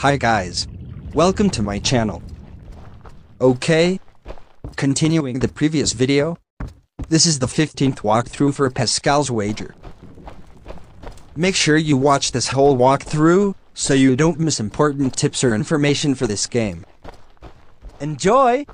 Hi guys. Welcome to my channel. Okay. Continuing the previous video. This is the 15th walkthrough for Pascal's Wager. Make sure you watch this whole walkthrough so you don't miss important tips or information for this game. Enjoy!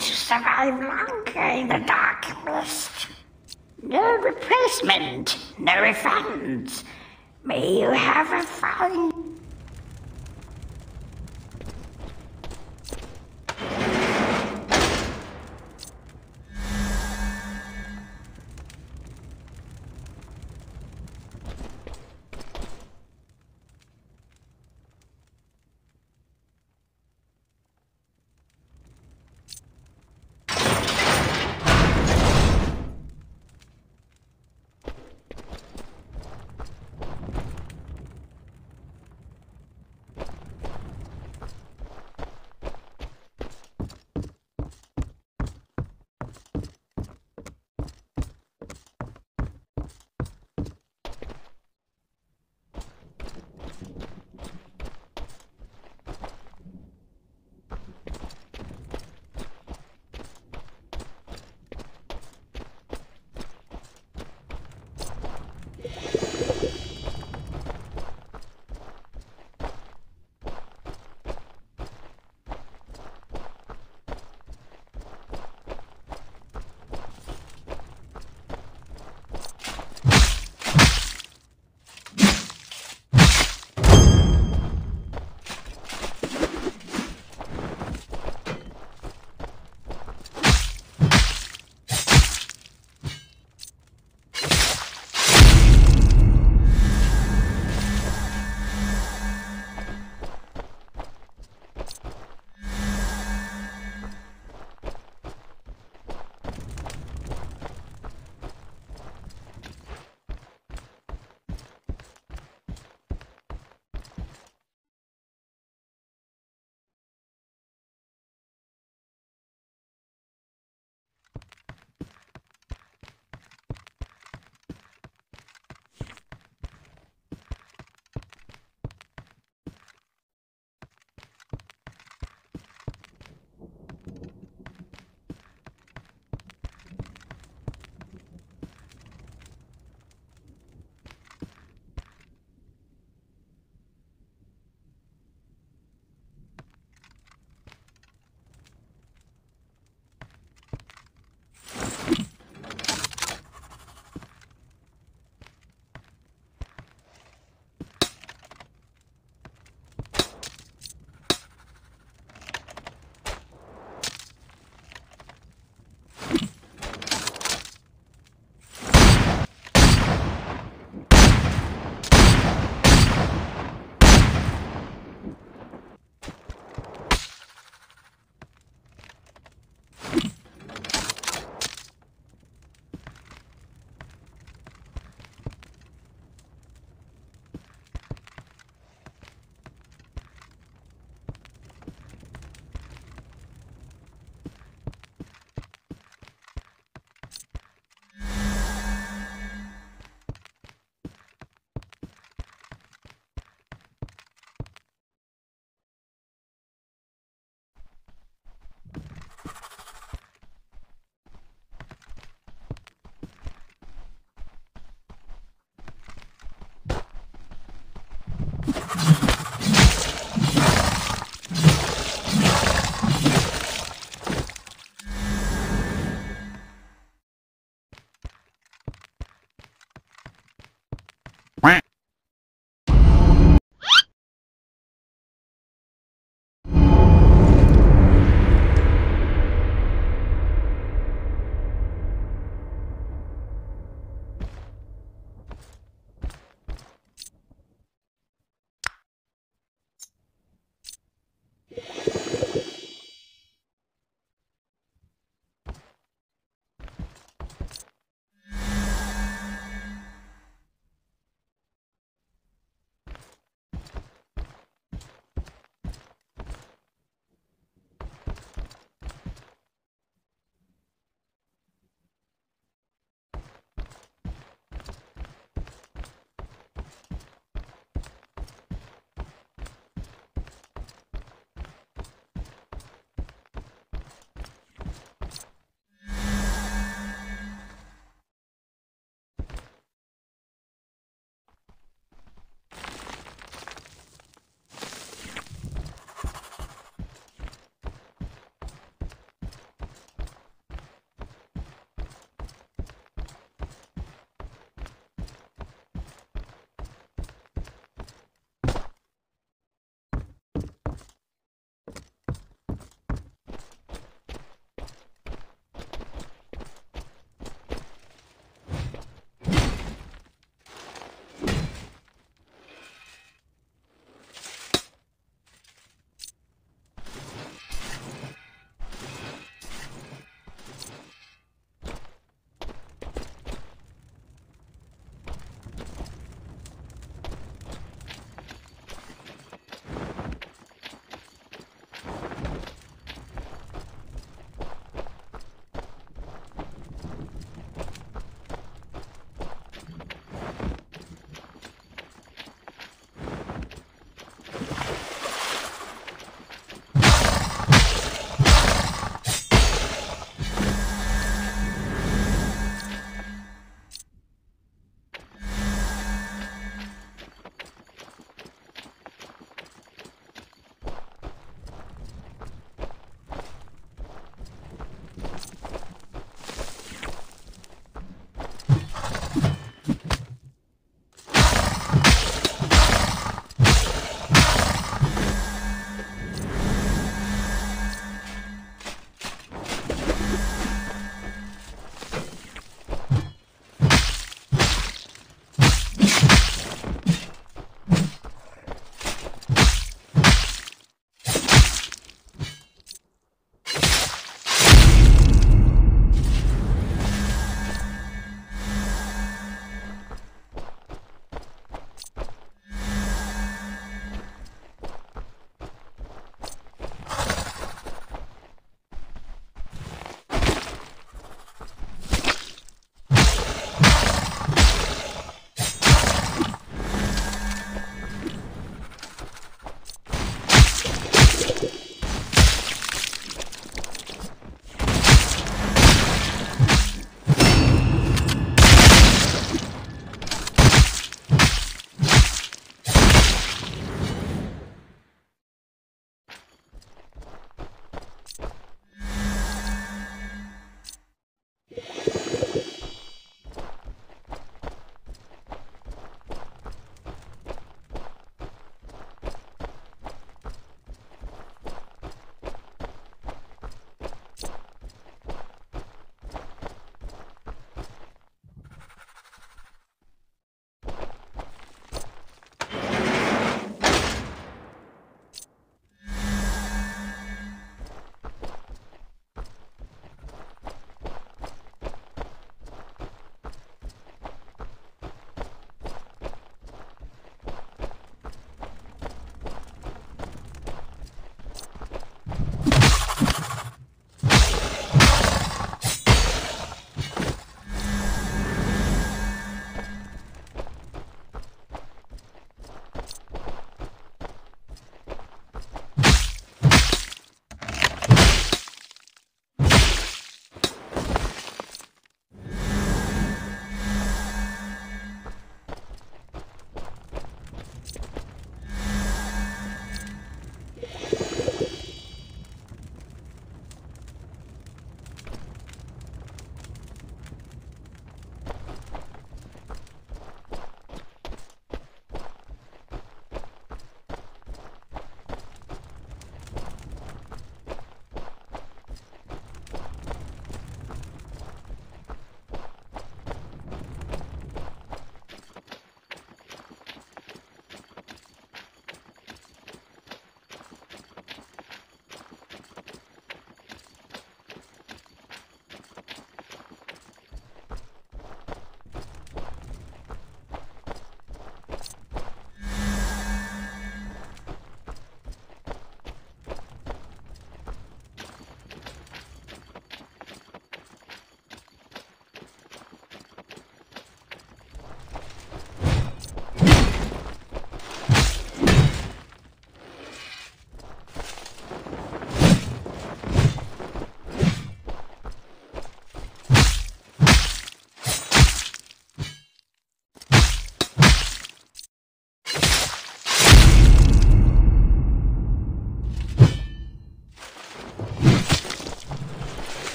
To survive longer in the dark mist. No replacement, no refunds. May you have a fine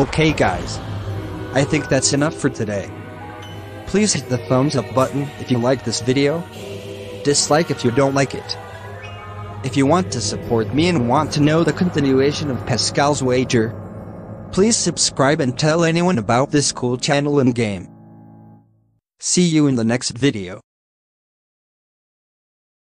Okay guys. I think that's enough for today. Please hit the thumbs up button if you like this video. Dislike if you don't like it. If you want to support me and want to know the continuation of Pascal's Wager, please subscribe and tell anyone about this cool channel and game. See you in the next video.